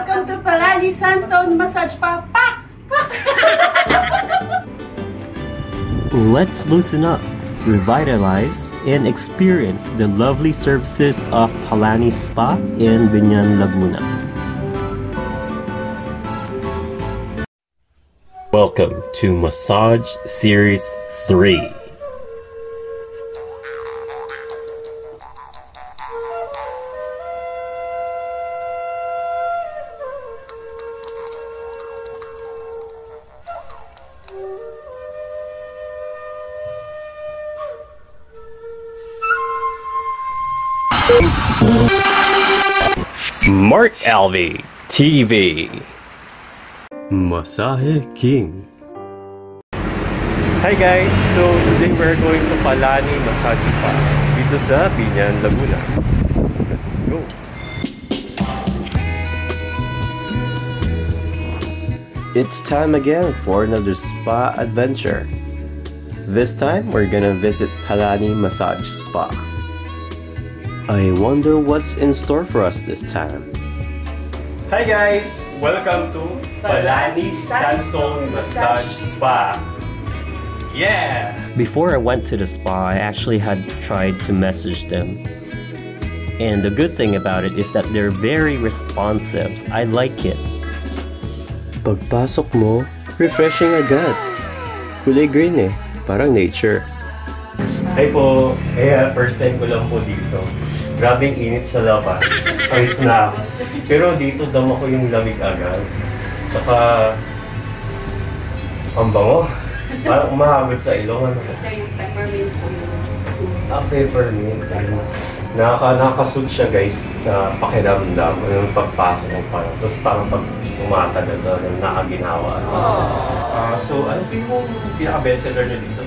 Welcome to Palani Sandstone Massage Pa. Let's loosen up, revitalize, and experience the lovely services of Palani Spa in Biñan, Laguna. Welcome to Massage Series 3. Mark Alvee TV Masahe King Hi guys! So today we're going to Palani Massage Spa dito sa Biñan, Laguna. Let's go! It's time again for another spa adventure. This time we're gonna visit Palani Massage Spa. I wonder what's in store for us this time. Hi guys! Welcome to Palani Sandstone Massage Spa. Yeah! Before I went to the spa, I actually had tried to message them. And the good thing about it is that they're very responsive. I like it. Pagpasok mo, refreshing agad. Kulay green eh, parang nature. Hi po, kaya first time ko lang po dito. Grabing init sa labas. Ayos na. Pero dito dama ko yung lamig agad. Tsaka, ang bango. Parang umahagod sa ilong. Ano? Kasi yung peppermint po yung... Ah, peppermint. Ayun. Nakaka nakasud siya guys sa pakiramdam yung pagpasok mo parang tapos parang pag tumatagal na yung nakaginawa. Ah, so ano po yung pinaka-bestseller niyo dito?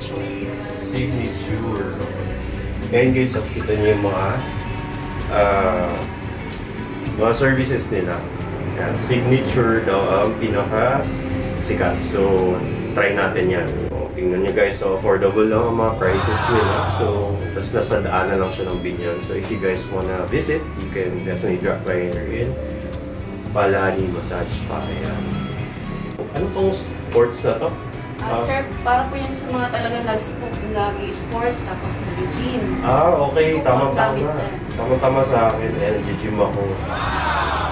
Signature. Ngayon guys, so, kita niyo yung mga ah, mga services nila. Yan, signature daw ang pinaka sikat. So, try natin yan. O, tingnan niyo guys, so affordable lang ang mga prices nila. So, tapos nasa daanan lang siya ng Binyan. So, if you guys wanna visit, you can definitely drop by here in Palani Massage Spa. Ayan. Ano tong sports na to? Ah, sir, para po yan sa mga talagang nag- nag-sports tapos nag-gym. Ah, okay. Kasi Tama kung tama. gamit dyan. Tama tama sa akin. Energy gym ako.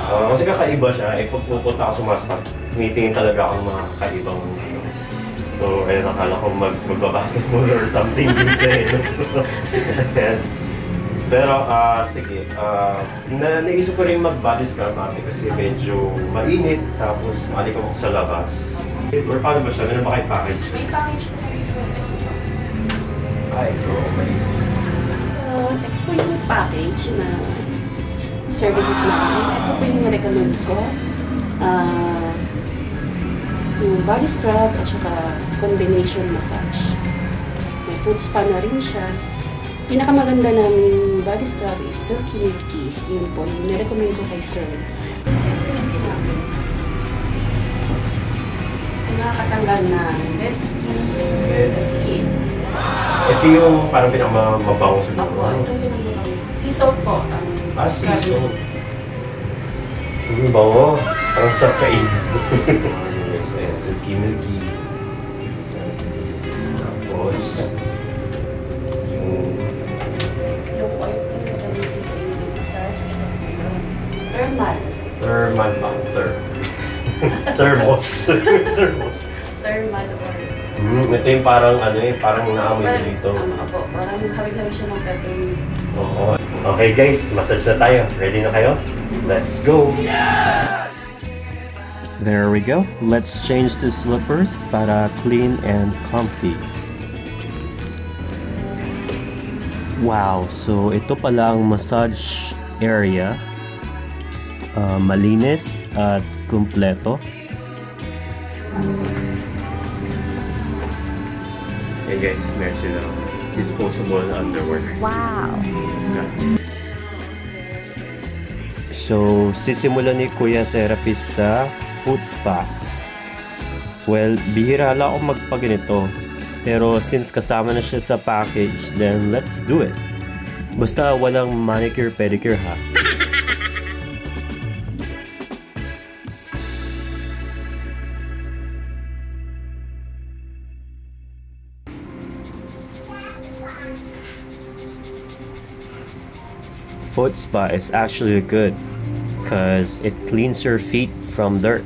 Ah, kasi kakaiba siya. Eh, pag pupunta ako sa maspak, tinitingin talaga ako mga kakaibang ano. So, ayun, nakala ko mag magbabasketball or something dito eh. Ayan. Pero, ah, sige. Ah, na naisip ko rin mag-body scrub kasi medyo mainit tapos malik ako sa labas. Or paano ba siya? Meron ba kayo package? May package po kami sir. Ay, ito. May Uh, ito po yung package na services namin. Ito po yung recommend ko. Ah, yung body scrub at saka combination massage. May foot spa na rin siya. Pinakamaganda namin body scrub is Silky Milky. Yun po, yung nirecommend ko kay sir. Silky Milky namin. Nakakatanggal na dead skin, Dead skin. Ito yung parang pinakamabango siguro. Opo, ito yung pinag Sea salt po. ang Ah, sea salt. Ang bango. Parang sarap kain. yes, ayan. Silky milky. Thermos. Thermos. Thermal oil. Hmm, ito yung parang ano eh, parang naamoy ko dito. Ano po, parang hawig-hawig siya ng peppermint. Oo. Okay guys, massage na tayo. Ready na kayo? Let's go! There we go. Let's change the slippers para clean and comfy. Wow, so ito pala ang massage area. Ah, malinis at kumpleto. Hey guys, meron silang disposable underwear. Wow. So, sisimulan ni Kuya Therapist sa foot spa. Well, bihira lang ako magpaganito. Pero since kasama na siya sa package, then let's do it. Basta walang manicure pedicure ha. Foot spa is actually good because it cleans your feet from dirt.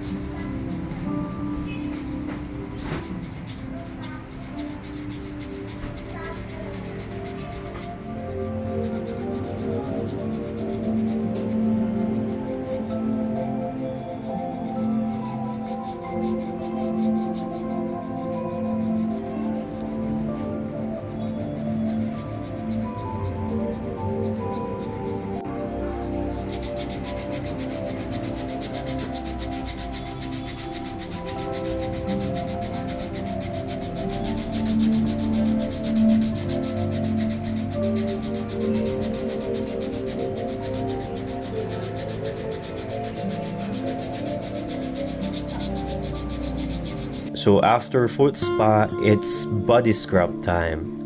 So after foot spa, it's body scrub time.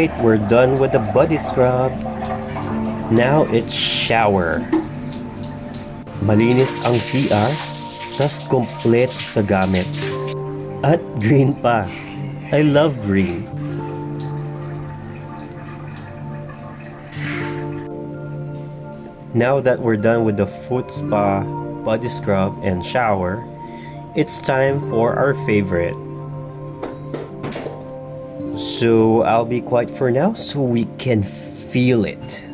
Alright, we're done with the body scrub. Now it's shower. Malinis ang CR, tas complete sa gamit. At green pa. I love green. Now that we're done with the foot spa, body scrub, and shower, it's time for our favorite. So I'll be quiet for now so we can feel it.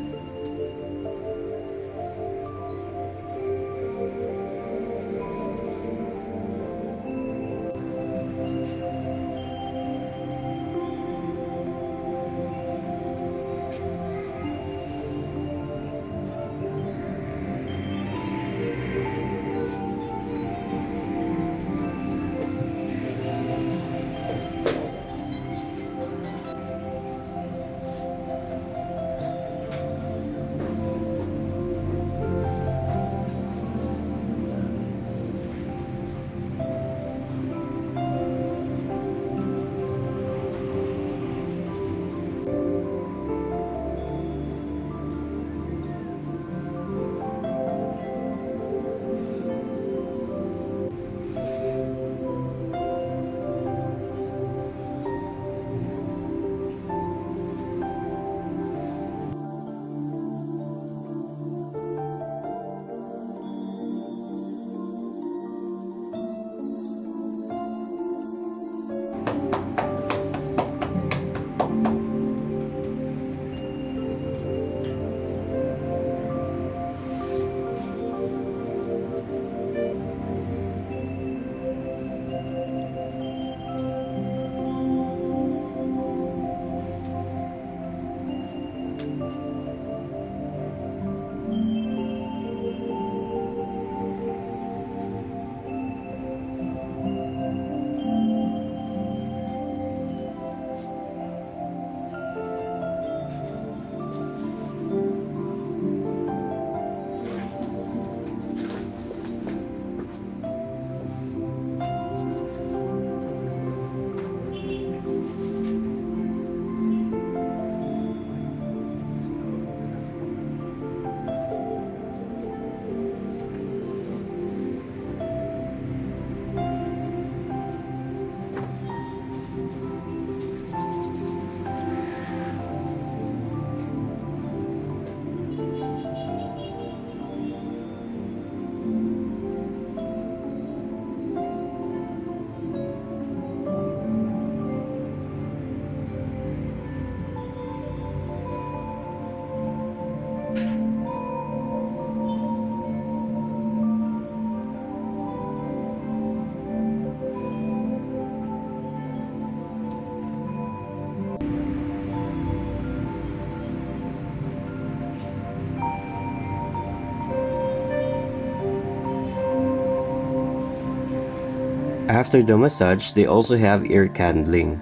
After the massage, they also have ear candling.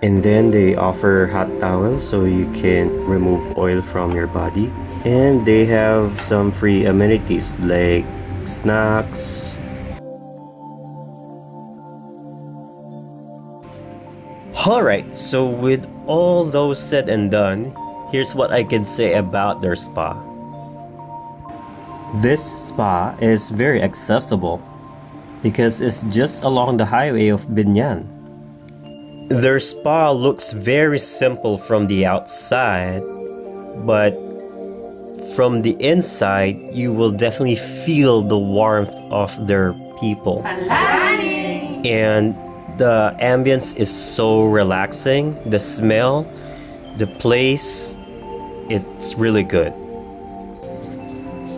And then they offer hot towel so you can remove oil from your body. And they have some free amenities like snacks. Alright, so with all those said and done, here's what I can say about their spa. This spa is very accessible because it's just along the highway of Biñan. Their spa looks very simple from the outside, but from the inside, you will definitely feel the warmth of their people. And the ambience is so relaxing. The smell, the place, it's really good.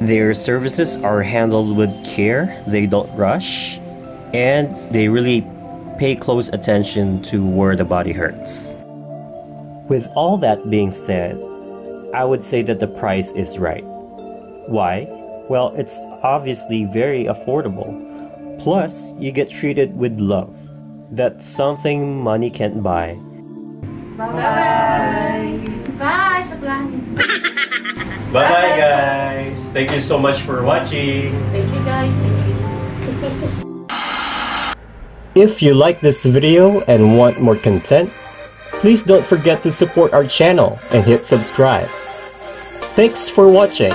Their services are handled with care, they don't rush, and they really pay close attention to where the body hurts. With all that being said, I would say that the price is right. Why? Well, it's obviously very affordable. Plus, you get treated with love. That's something money can't buy. Bye. Bye, Sablan. Bye bye, guys. Thank you so much for watching. Thank you guys. Thank you. If you like this video and want more content, please don't forget to support our channel and hit subscribe. Thanks for watching.